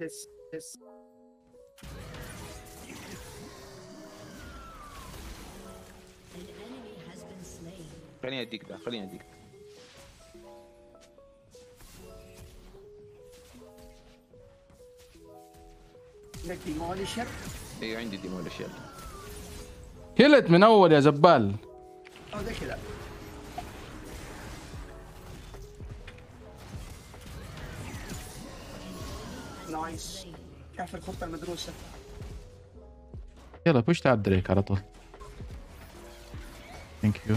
يس يس خليني أديك ده خليني أديك. لك ديموليشر أيوه عندي ديموليش يلا كلت من أول يا زبال أو زي كذا نايس. كيف الخطة المدروسة. يلا بوش تعال دريك على طول. ثانك يو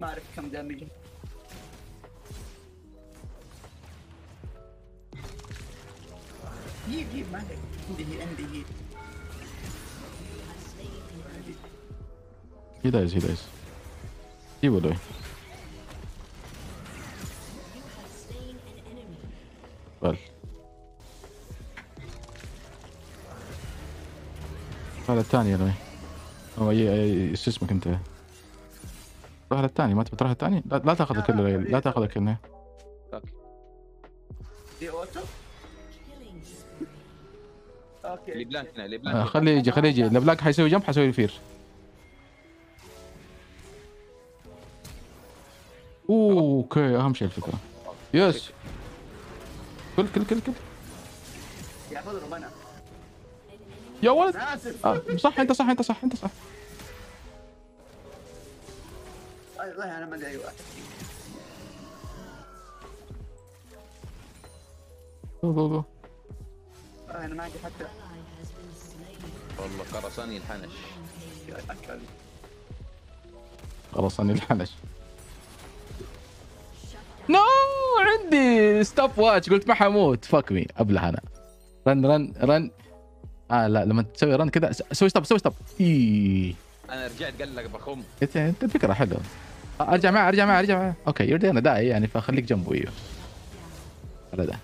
ما أعرف كم دامج جيب جيب ما عليك عندي هي عندي هي هي دايز هي دايز جيبوا له بل هذا الثاني يا لوي. هو ي- شو اسمك أنت؟ روح على الثاني ما تبي تروح الثاني؟ لا, لا تاخذ الكل لا, لا تاخذ الكل. أوكي. دي أوتو؟ أوكي. اللي بلانك هنا اللي آه بلانك خليه يجي خليه يجي. البلاك حيسوي جنب حيسوي فير أوكي أهم شيء الفكرة. يس. كل كل كل كل. بضرب أنا يا ولد. آسف. آه صح انت صح انت صح انت صح. والله أنا ما أدري. آه، أنا ما عندي حتى. والله قرصني الحنش. اكل خلاص اني الحنش. نو عندي ستوب واتش قلت ما حموت. فك مي أبلع أنا. رن رن رن آه لا لما تسوي رن كذا سوي ستوب سوي ستوب اي أنا رجعت قال لك بخم. انت إنت الفكرة حلوة. آه، أرجع معه أرجع معه أرجع معه أوكي يردي أنا داعي يعني فخليك جنبه أيوه على ده.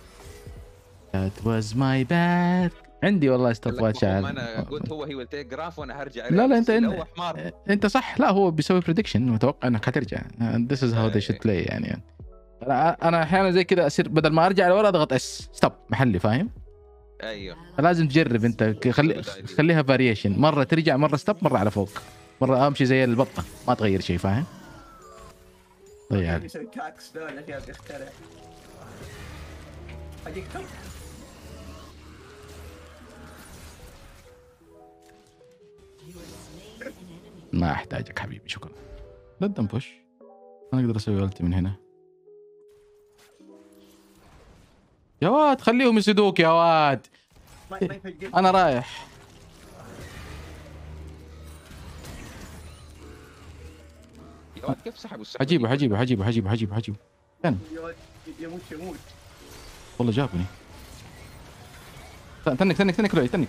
That was my bad. عندي والله ستوب واتش. أنا قلت هو هي will take جراف وأنا هرجع لا لا أنت أنت حمار. أنت صح. لا هو بيسوي بريدكشن متوقع إنك حترجع this is how they should play يعني. أنا أحيانا زي كذا أصير بدل ما أرجع لورا أضغط S stop محلي فاهم؟ أيوه. لازم تجرب انت خلي خليها variation مرة ترجع مرة stop مرة على فوق. مرة أمشي زي البطة. ما تغير شيء فاهم؟ ضيع كم ما أحتاجك حبيبي شكرا. لا تنبش أنا أقدر أسوي التي من هنا. يا واد خليهم يسدوك يا واد. أنا رايح. يا ولد كيف سحبوا السحب حجيبه حجيبه حجيبه حجيبه حجيبه حجيبه كان يموت يموت والله جابني. تنك تنك تنك لؤي تنك.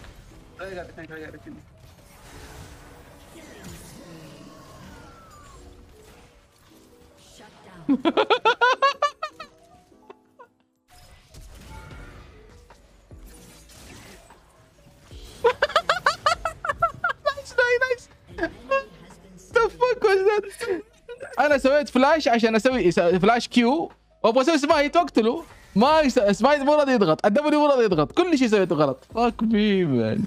أنا سويت فلاش عشان أسوي flash Q وابغى أسوي smite واقتله ما يس- سمايت مو راضي يضغط ال W مو راضي يضغط كل شيء سويته غلط fuck me man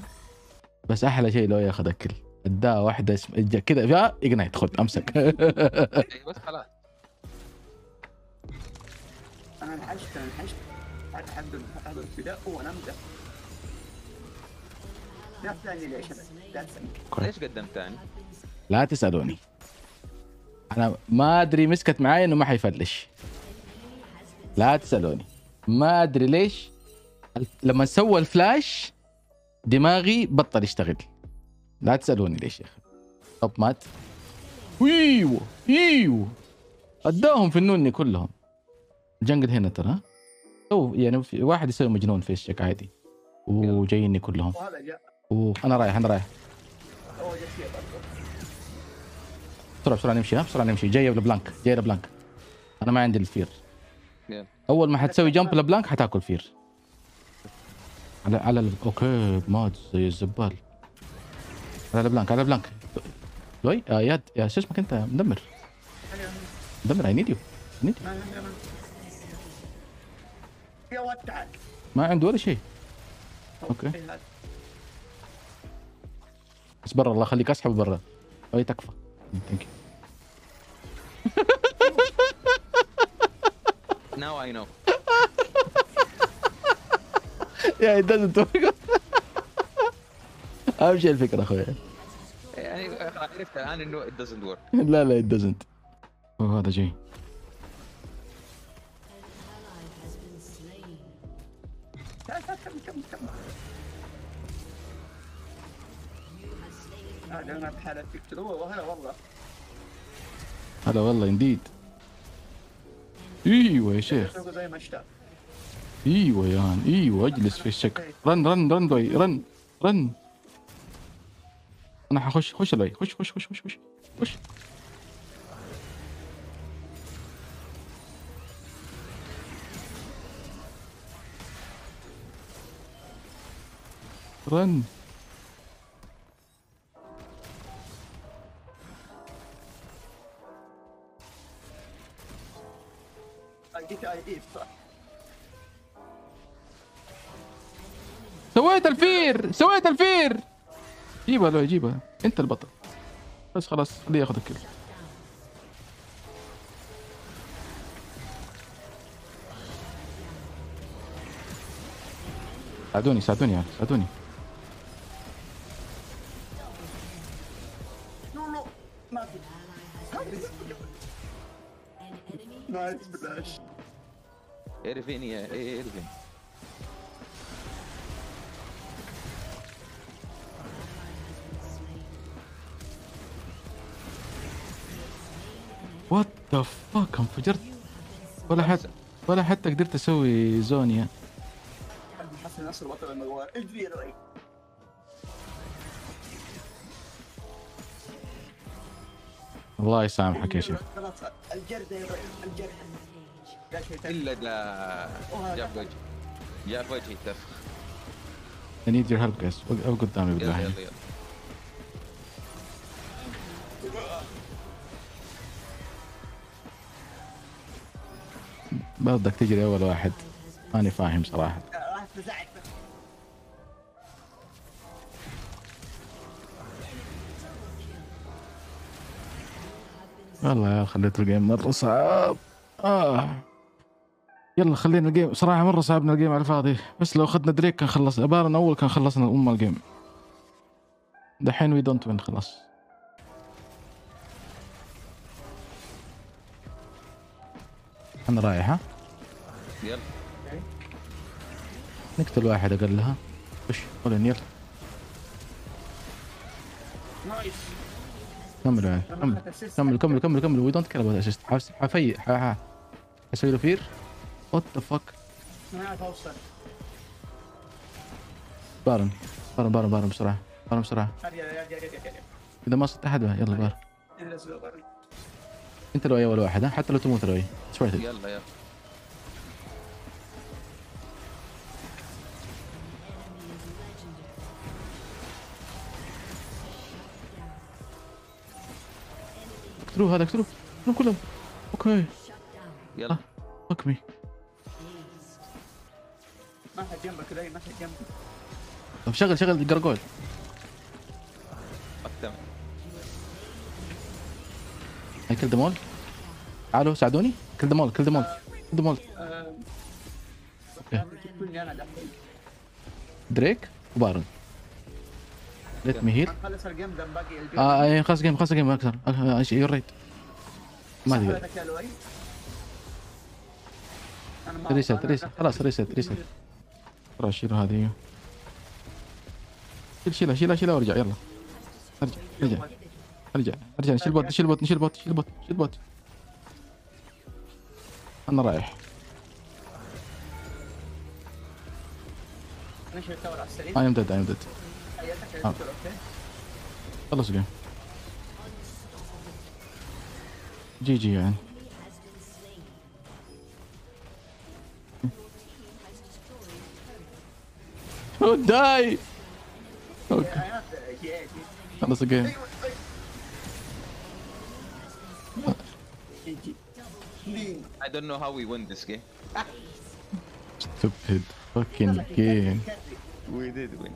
بس أحلى شيء لو ياخذ اكل اداه واحدة اسم... كذا يا ignite خذ امسك إيه، بس خلاص أنا انحشت أنا انحشت حد حد هذا الفداء وأنا امزح لا تسالني ليش أنا لا تسالني ليش قدمت ثاني؟ لا تسالوني أنا ما أدري مسكت معاي إنه ما حيفلش. لا تسألوني. ما أدري ليش لما سوى الفلاش دماغي بطل يشتغل. لا تسألوني ليش يا أخي. طب مات. أيوه أيوه. أداهم في النوني كلهم. الجنجل هنا ترى. أو يعني في واحد يسوي مجنون فيس شيك عادي. وجايني كلهم. وهذا جاء. أوه أنا رايح أنا رايح. بسرعة بسرعة نمشي ها؟ بسرعة نمشي. جاية لبلانك جاية لبلانك. أنا ما عندي الفير. أول ما حتسوي جمب لبلانك حتاكل فير. على على ال... أوكي مات زي الزبال على بلانك على بلانك لوي يا ياد يا شو اسمك أنت مدمر. مدمر اي نيد يو نيد ما ما ما يا ولد تعال ما عنده ولا شيء. أوكي. هذا. بس برا الله خليك اسحب برا. اي تكفى. ثانك يو Now I know. يا it doesn't work أهم شيء الفكرة أخوي. يعني عرفت الآن إنه it doesn't work. لا لا it doesn't. أوه، هذا جاي. هذا بحالة هلا والله. هلا والله انديد إيوه يا شيخ. يسوقوا زي ما أشتاق. إيوه يا مان إيوه أجلس في الشك. رن رن رن دوي رن رن. أنا حخش خش لي خش خش خش خش خش خش. رن. سويت ال fear! سويت ال fear! جيبها لو جيبها. انت البطل. بس خلاص خليه ياخذ الكل ساعدوني ساعدوني يا ساعدوني. ايرفين يا ايرفين. what the fuck انفجرت. ولا حتى ولا حتى قدرت أسوي Zhonya حسن اجري يا رأي الله يسامحك يا شيخ. خلاص الجردة يا رأي الجردة إلا ده جاء في وجهي. جاء في وجهي التفخ I need your help guys. وقف قدامي يلا بالله يلا يلا. بدك تجري أول واحد. ماني فاهم صراحة. راح تزعل. والله يا خليت ال game مرة صعب. آه. يلا خلينا ال game. صراحة مرة صعبنا ال game على الفاضي. بس لو أخذنا دريك كان خلص. بارن أول كان خلصنا أم ال game. دحين we don't win خلاص. أنا رايح ها؟ يلا. نقتل واحد اقلها وش ولين يلا. nice. كمل كمل كمل كمل كمل. كمل we don't care about assist حفي حسوي له fear أنا عارف اوصل baron. baron baron baron بسرعة. بارن يلا إذا ما صدت أحد يلا بارن. أنت لو أول واحد ها؟ حتى لو تموت لو يلا يلا. اقتلوه هذا اقتلوه اقتلوه كلهم. أوكي يلا. فك مي ما حد جنبك ذي ما حد جنبك. طب شغل شغل القرقول اكتم هاي كل دمول. تعالوا ساعدوني؟ كل دمول كل دمول كل دمول. دريك وبارن ليت مي هيل نخلص الجيم ده باقي الجيم. آه اي خلاص جيم خلاص جيم أكثر. يور ريت ما ما ريست. ريست خلاص ريست ريست خلاص شيلوا هذه. شيل شيلها شيلها شيلها وارجع يلا. أرجع أرجع أرجع أرجع. شيل بوت شيل بوت شيل بوت شيل بوت شيل بوت. أنا رايح. ماشي ال tower على السريع I am dead I am dead خلص الجيم جي جي يعني. die okay يا يا- يا- خلص ال game أيوة، أيوة. يجي. لين. I don't know how we win this game stupid فكين جيم We did win.